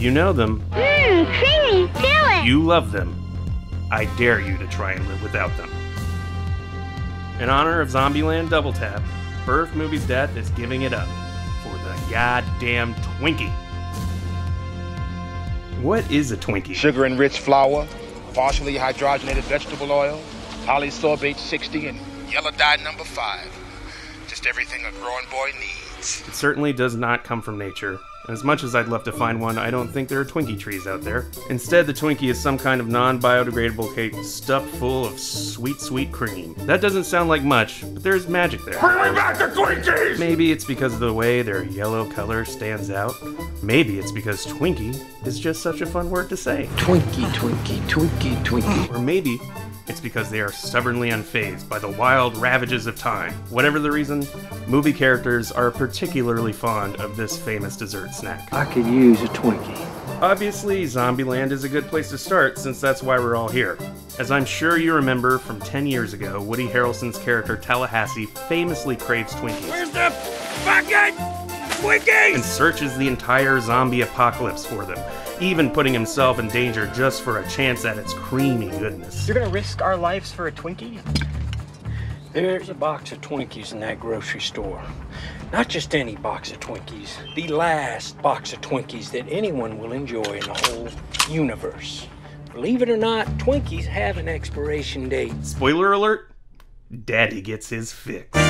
You know them. Mmm, creamy, feel it. You love them. I dare you to try and live without them. In honor of Zombieland Double Tap, Birth Movies Death is giving it up for the goddamn Twinkie. What is a Twinkie? Sugar enriched flour, partially hydrogenated vegetable oil, polysorbate 60, and yellow dye number 5. Just everything a growing boy needs. It certainly does not come from nature. As much as I'd love to find one, I don't think there are Twinkie trees out there. Instead, the Twinkie is some kind of non biodegradable cake stuffed full of sweet, sweet cream. That doesn't sound like much, but there's magic there. Bring me back the Twinkies! Maybe it's because of the way their yellow color stands out. Maybe it's because Twinkie is just such a fun word to say. Twinkie, Twinkie, Twinkie, Twinkie. Or maybe it's because they are stubbornly unfazed by the wild ravages of time. Whatever the reason, movie characters are particularly fond of this famous dessert snack. I could use a Twinkie. Obviously, Zombieland is a good place to start since that's why we're all here. As I'm sure you remember from 10 years ago, Woody Harrelson's character Tallahassee famously craves Twinkies Where's the fucking Twinkies? and searches the entire zombie apocalypse for them, even putting himself in danger just for a chance at its creamy goodness. You're gonna risk our lives for a Twinkie? There's a box of Twinkies in that grocery store. Not just any box of Twinkies, the last box of Twinkies that anyone will enjoy in the whole universe. Believe it or not, Twinkies have an expiration date. Spoiler alert Daddy gets his fix.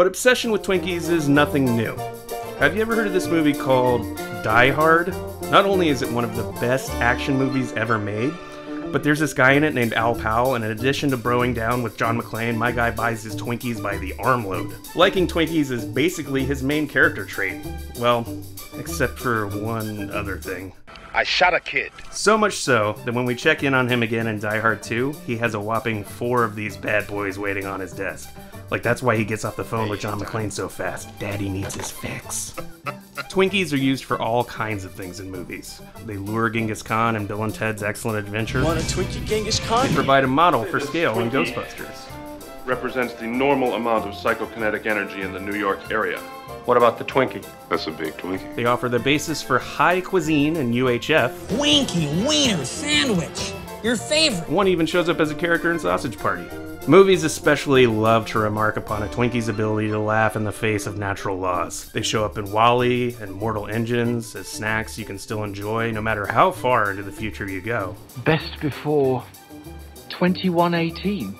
But obsession with Twinkies is nothing new. Have you ever heard of this movie called Die Hard? Not only is it one of the best action movies ever made, but there's this guy in it named Al Powell, and in addition to broing down with John McClane, my guy buys his Twinkies by the armload. Liking Twinkies is basically his main character trait. Well, except for one other thing. I shot a kid. So much so that when we check in on him again in Die Hard 2, he has a whopping four of these bad boys waiting on his desk. Like, that's why he gets off the phone with John McClane so fast. Daddy needs his fix. Twinkies are used for all kinds of things in movies. They lure Genghis Khan in Bill and Ted's Excellent Adventure. Want a Twinkie Genghis Khan? They provide a model for scale in Ghostbusters. represents the normal amount of psychokinetic energy in the New York area. What about the Twinkie? That's a big Twinkie. They offer the basis for high cuisine in UHF. Twinkie Wiener Sandwich. Your favorite. One even shows up as a character in Sausage Party. Movies especially love to remark upon a Twinkie's ability to laugh in the face of natural laws. They show up in WALL-E and Mortal Engines as snacks you can still enjoy no matter how far into the future you go. Best before 2118.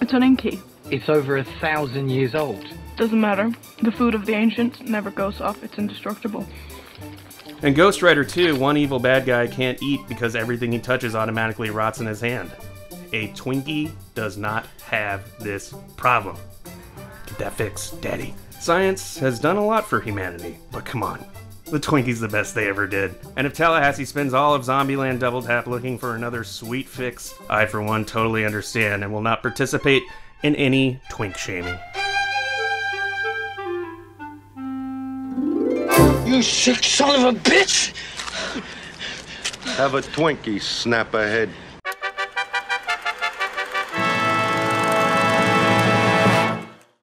It's an inky. It's over a thousand years old. Doesn't matter. The food of the ancients never goes off. It's indestructible. In Ghost Rider 2, one evil bad guy can't eat because everything he touches automatically rots in his hand. A Twinkie does not have this problem. Get that fixed, Daddy. Science has done a lot for humanity, but come on. The Twinkie's the best they ever did. And if Tallahassee spends all of Zombieland Double Tap looking for another sweet fix, I for one totally understand and will not participate in any twink shaming. You sick son of a bitch! Have a Twinkie, snap ahead.